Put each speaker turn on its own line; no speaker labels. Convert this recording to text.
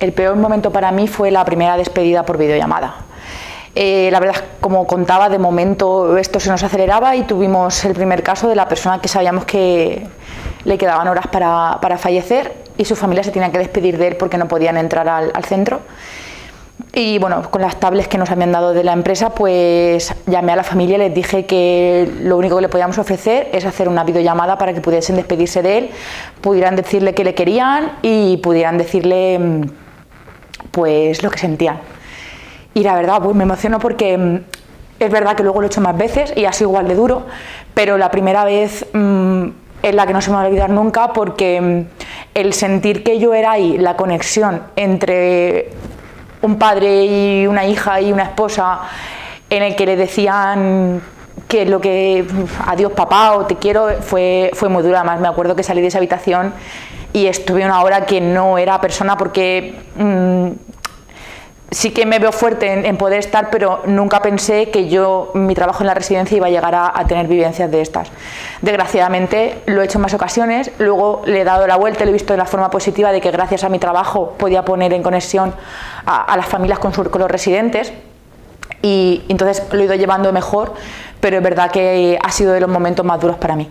el peor momento para mí fue la primera despedida por videollamada. Eh, la verdad, como contaba, de momento esto se nos aceleraba y tuvimos el primer caso de la persona que sabíamos que le quedaban horas para, fallecer y su familia se tenía que despedir de él porque no podían entrar al, centro. Y bueno, con las tablets que nos habían dado de la empresa, pues llamé a la familia y les dije que lo único que le podíamos ofrecer es hacer una videollamada para que pudiesen despedirse de él, pudieran decirle que le querían y pudieran decirle mm, pues lo que sentían. Y la verdad, pues me emociono porque mm, es verdad que luego lo he hecho más veces y ha sido igual de duro, pero la primera vez mm, es la que no se me va a olvidar nunca porque mm, el sentir que yo era ahí, la conexión entre un padre y una hija y una esposa, en el que le decían que lo que adiós papá o te quiero fue, fue muy dura. Además, me acuerdo que salí de esa habitación y estuve una hora que no era persona porque sí que me veo fuerte en, poder estar, pero nunca pensé que yo, mi trabajo en la residencia iba a llegar a, tener vivencias de estas. Desgraciadamente lo he hecho en más ocasiones, luego le he dado la vuelta, lo he visto de la forma positiva de que gracias a mi trabajo podía poner en conexión a, las familias con, con los residentes y entonces lo he ido llevando mejor, pero es verdad que ha sido de los momentos más duros para mí.